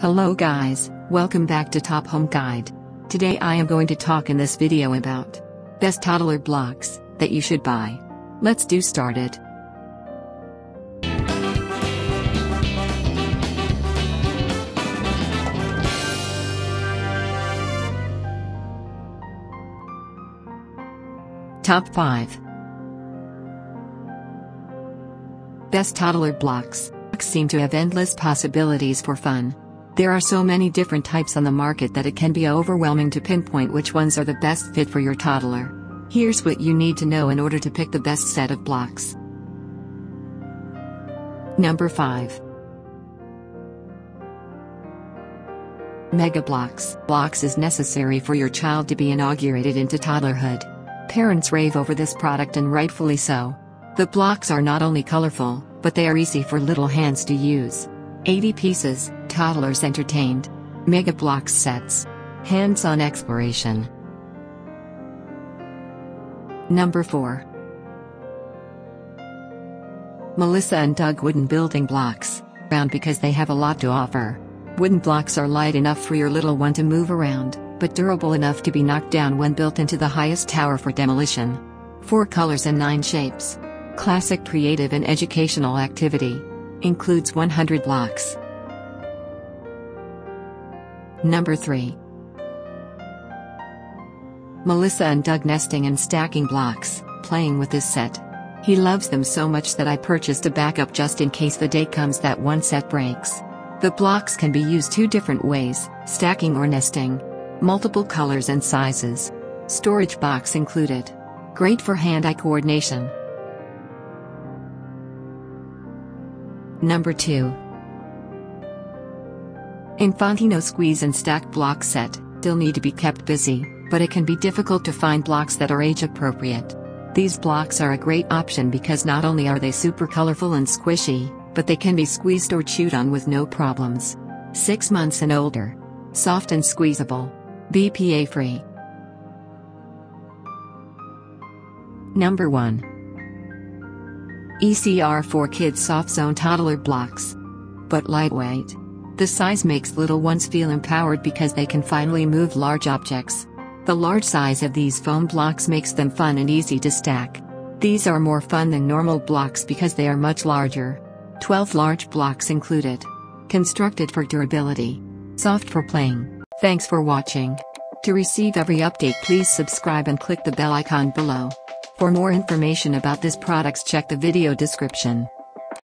Hello guys, welcome back to Top Home Guide. Today I am going to talk in this video about best toddler blocks that you should buy. Let's do started. Top 5 Best toddler blocks Blocks seem to have endless possibilities for fun. There are so many different types on the market that it can be overwhelming to pinpoint which ones are the best fit for your toddler. Here's what you need to know in order to pick the best set of blocks. Number 5 Mega Bloks. Blocks is necessary for your child to be inaugurated into toddlerhood. Parents rave over this product and rightfully so. The blocks are not only colorful, but they are easy for little hands to use. 80 pieces, toddlers entertained. Mega Bloks sets. Hands-on exploration. Number 4. Melissa and Doug Wooden Building Blocks. Round because they have a lot to offer. Wooden blocks are light enough for your little one to move around, but durable enough to be knocked down when built into the highest tower for demolition. Four colors and nine shapes. Classic creative and educational activity. Includes 100 blocks. Number 3. Melissa and Doug nesting and stacking blocks, playing with this set. He loves them so much that I purchased a backup just in case the day comes that one set breaks. The blocks can be used two different ways, stacking or nesting. Multiple colors and sizes. Storage box included. Great for hand-eye coordination. Number 2. Infantino squeeze and stack block set, still need to be kept busy, but it can be difficult to find blocks that are age appropriate. These blocks are a great option because not only are they super colorful and squishy, but they can be squeezed or chewed on with no problems. 6 months and older. Soft and squeezable. BPA free. Number 1. ECR4Kids Soft Zone Toddler Blocks. But lightweight. The size makes little ones feel empowered because they can finally move large objects. The large size of these foam blocks makes them fun and easy to stack. These are more fun than normal blocks because they are much larger. 12 large blocks included. Constructed for durability. Soft for playing. Thanks for watching. To receive every update please subscribe and click the bell icon below. For more information about this products check the video description.